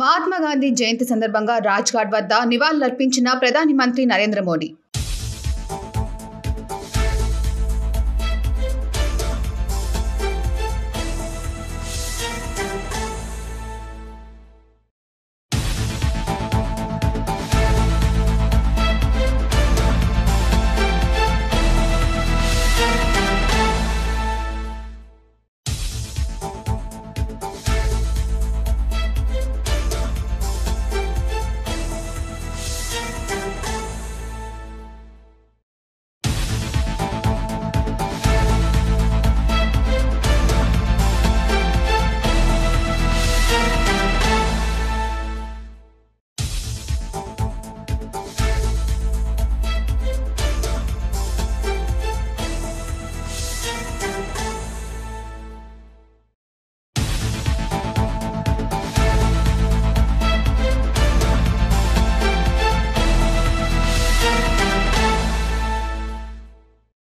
మహాత్మా గాంధీ జయంతి సందర్భంగా రాజ్ఘాట్ వద్ద నివాళులర్పించిన ప్రధాని మంత్రి నరేంద్ర మోడీ.